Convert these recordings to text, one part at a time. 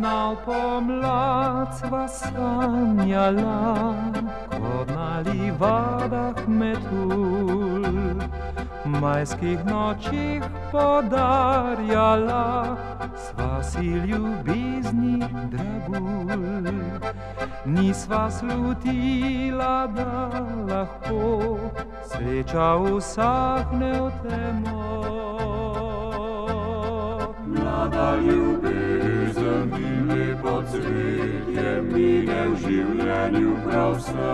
Srečna pomlad sva sanjala, kot na livadah metul. Majskih nočih podarjala, sva si ljubizni dragul. Nisva slutila, da lahko sreča usahne v temo. Mlada ljubezen in lepo cvetje mine v življenju prav vse.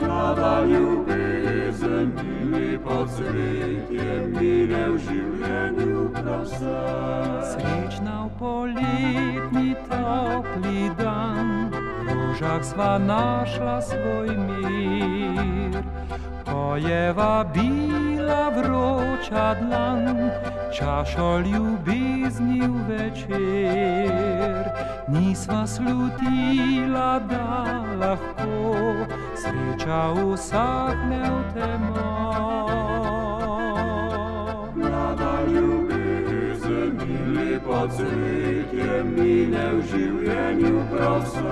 Mlada ljubezen in lepo cvetje mine v življenju prav vse. Srečna v poletni topli dan, v rožah sva našla svoj mir. Ko je vabila vroča dlan, čašo ljubezni v večer, nisva slutila, da lahko sreča usahne v temo. Mlada ljubezen in lepo cvetje mine v življenju vse.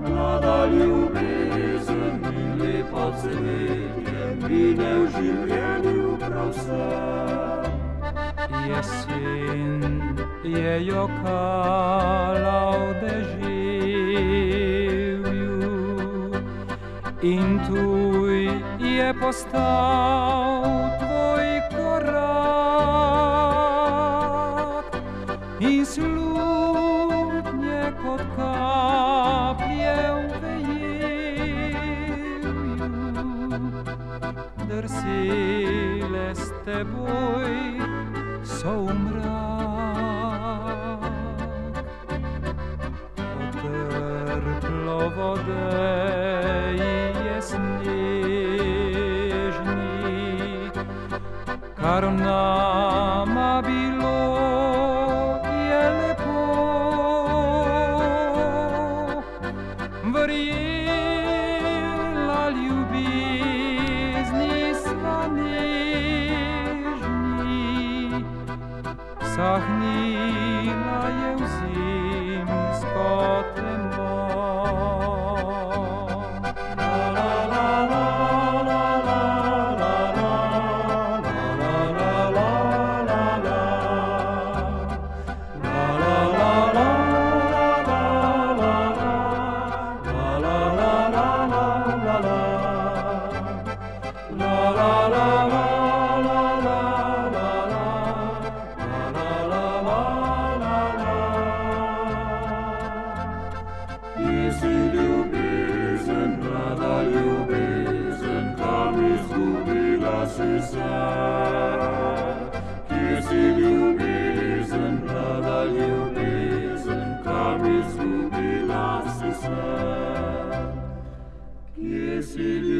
Mlada ljubezen in lepo cvetje mine v življenju prav vse. Jesen je jokala v deževju in tuj je postal tvoj korak zile te voi să umbrac. Ter plovodei jesnižni, karna Yes, it is.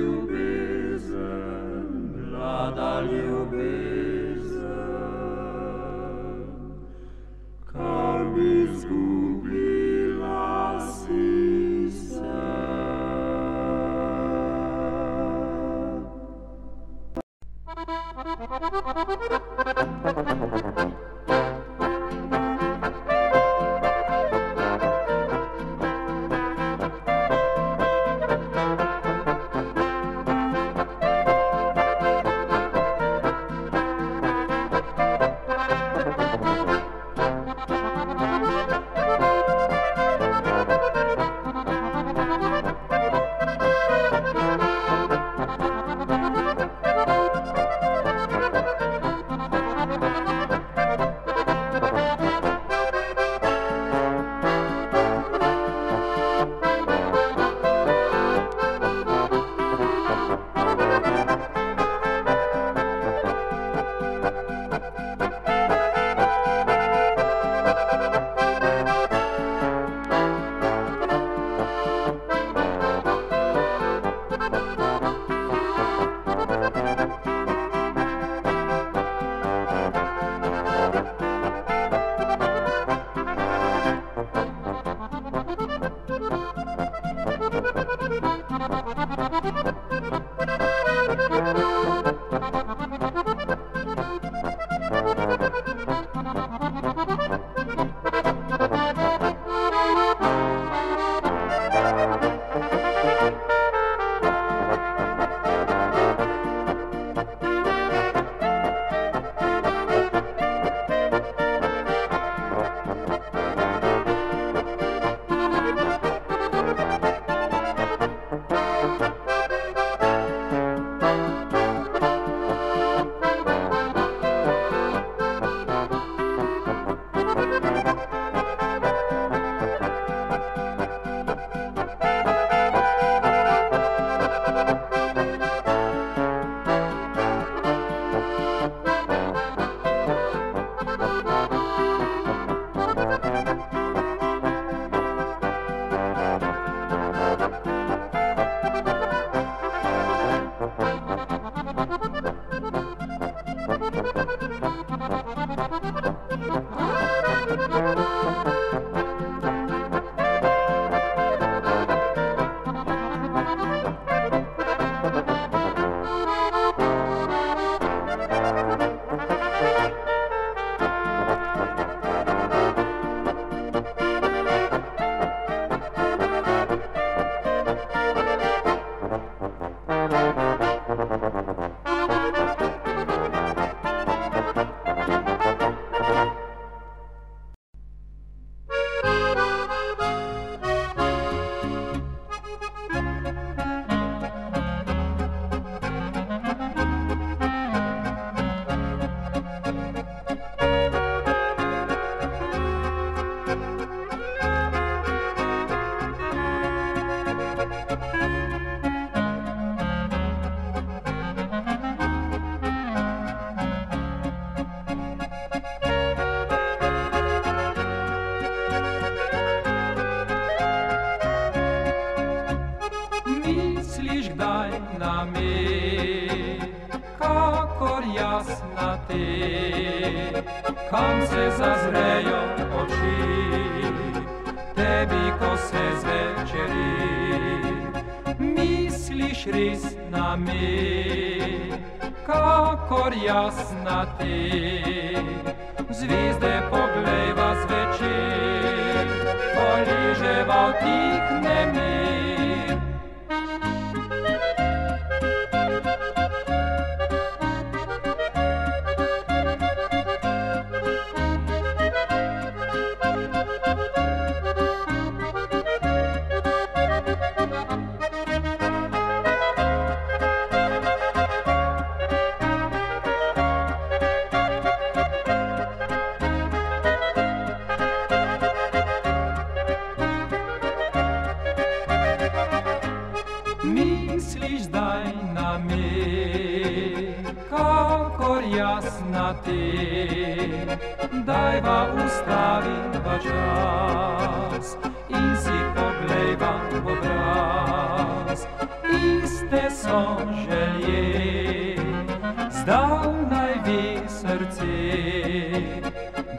kakor jasna ti. Zvizde poglejva zvečer, poliževa v tih nemir.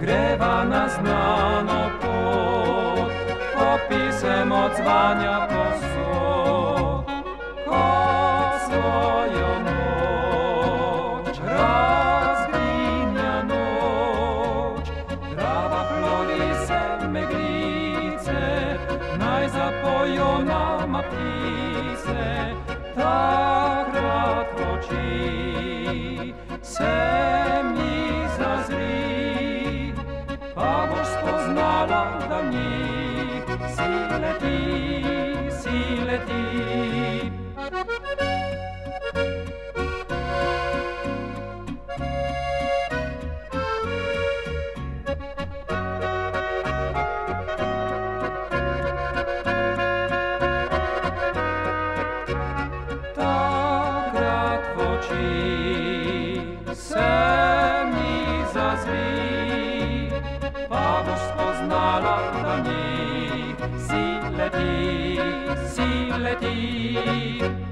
greva nas na noć, popisem odzwania sin letir.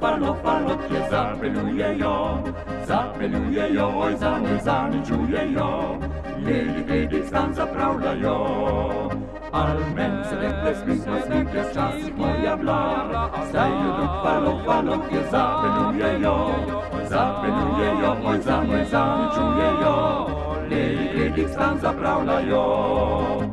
falo, falo, je zapeljujejo, zapeljujejo, oj, zani, zaničujejo, ljeli vedi stan zapravljajo. Al men se lepe smisla slike včasih moja bila, zdaj je ljud falo, falo, je zapeljujejo, zapeljujejo, oj, zani, zaničujejo, ljeli vedi stan zapravljajo.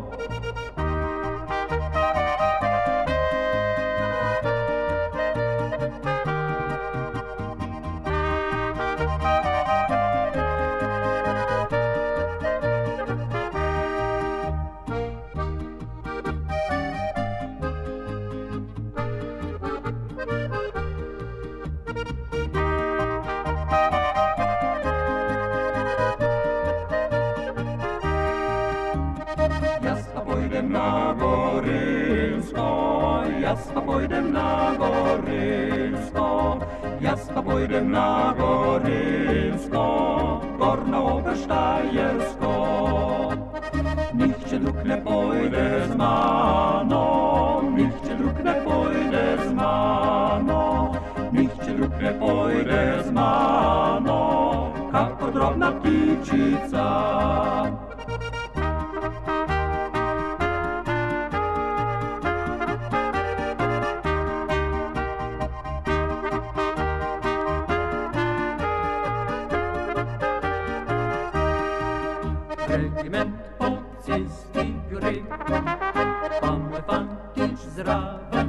And now. Regiment Polizisti Pyrrhi Pamwe fan kich zrawa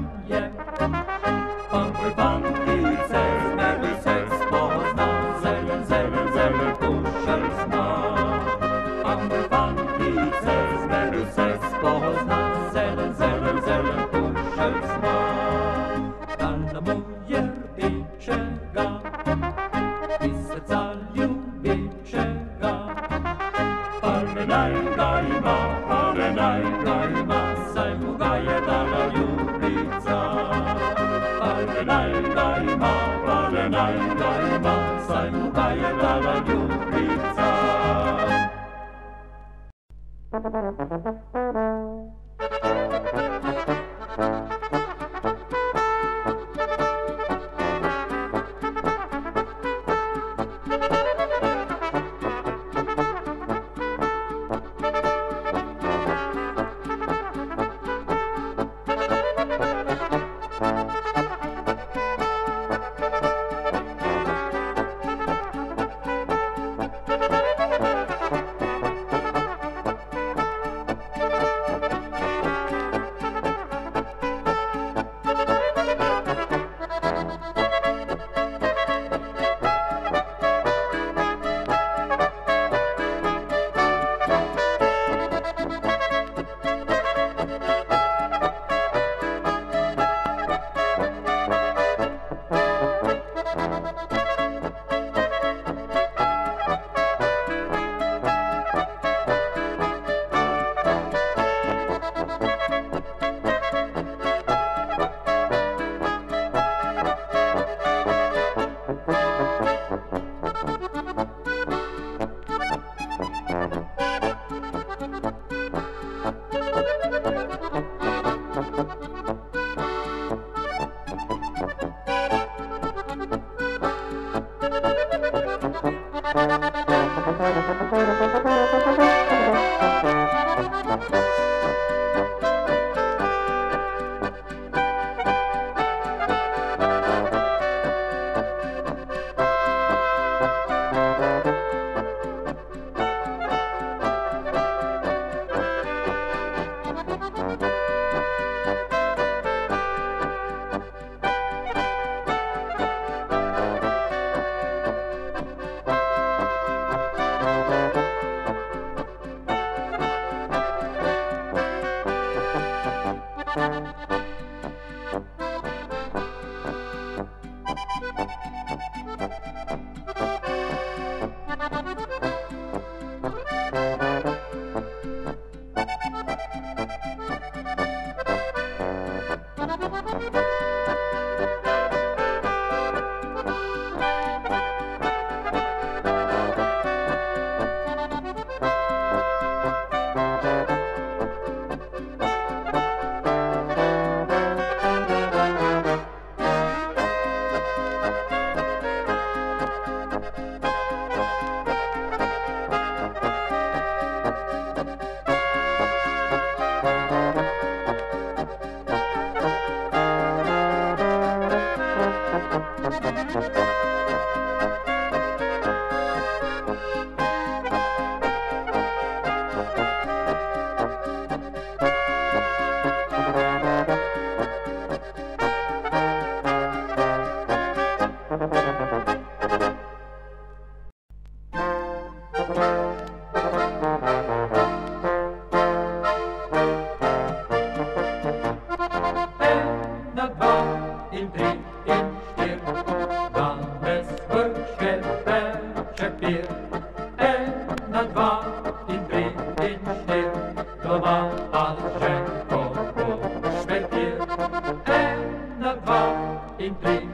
Einer war im linken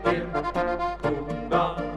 Stirn, Ungarn.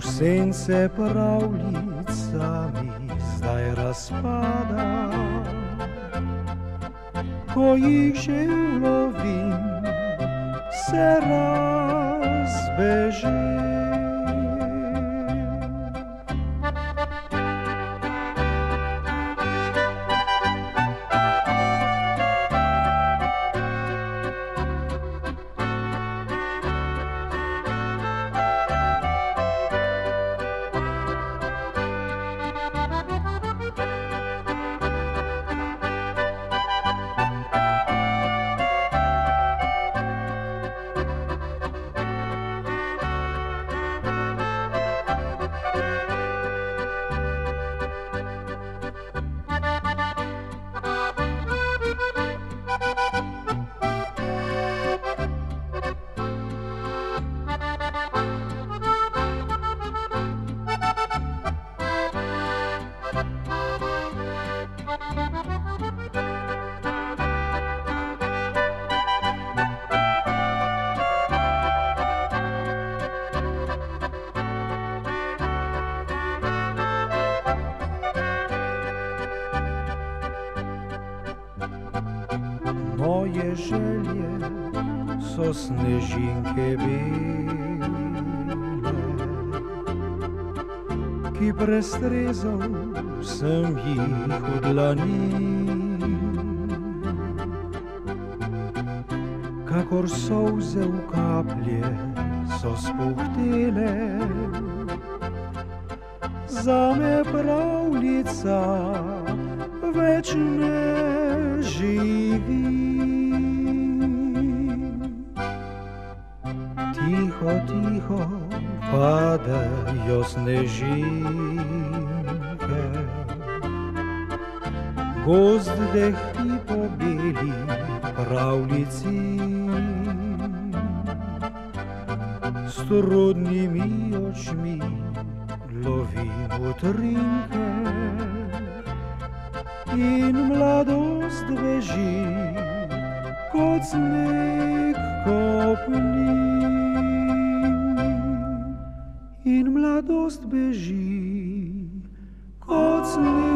V sence pravljica mi zdaj razpada. Ko jih že lovim, se razbeže. Želje so snežinke bele, ki prestrezal sem jih v dlani. Kakor solze v kaplje so spuhtele, za me pravljica več ne snežinke, gozd dehti po beli pravljici. S trudnimi očmi lovim utrinke in mladost beži kot sneg kopni. Mladost beži kot sneg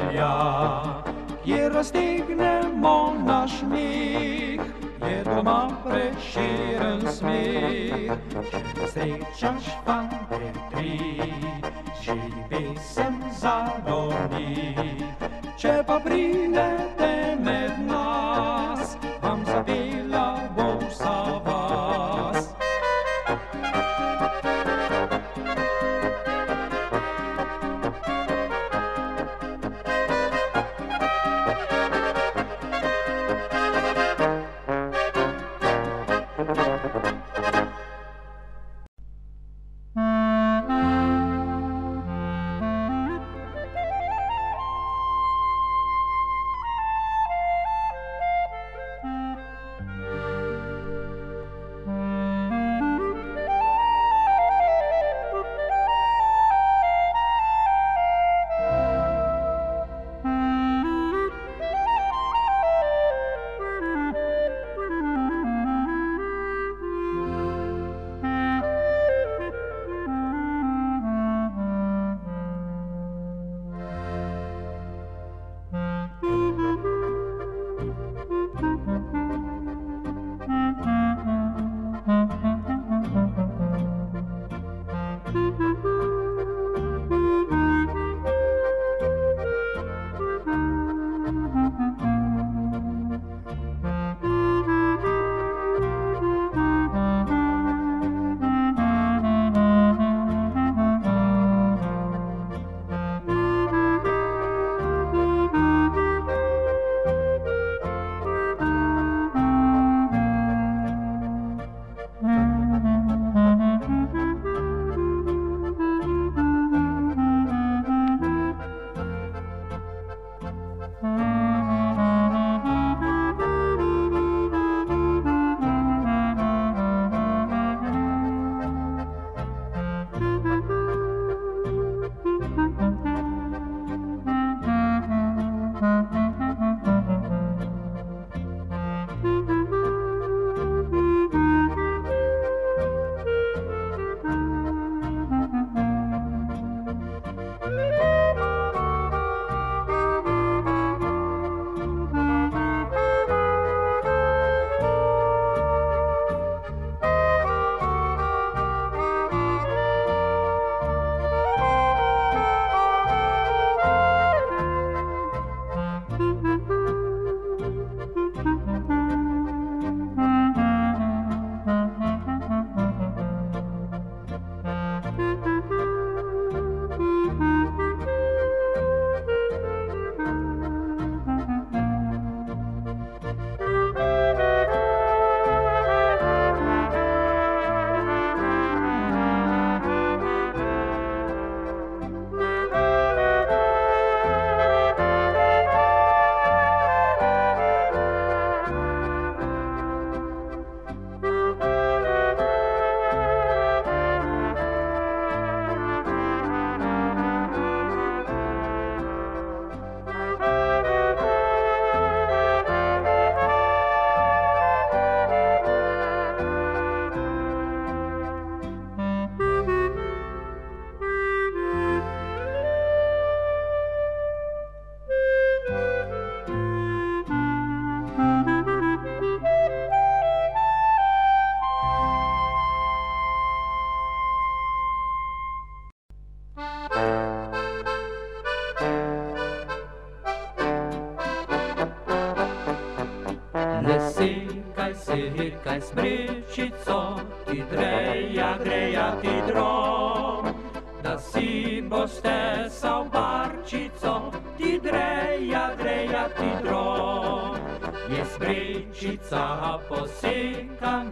zelja, kjer raztegnemo naš mih, je doma preširen smeh. Če srečaš fante tri, živi sem za doni, če pa pride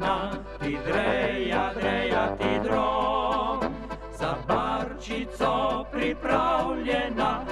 posekana, ti dreja, dreja ti drom. Za barčico pripravljena,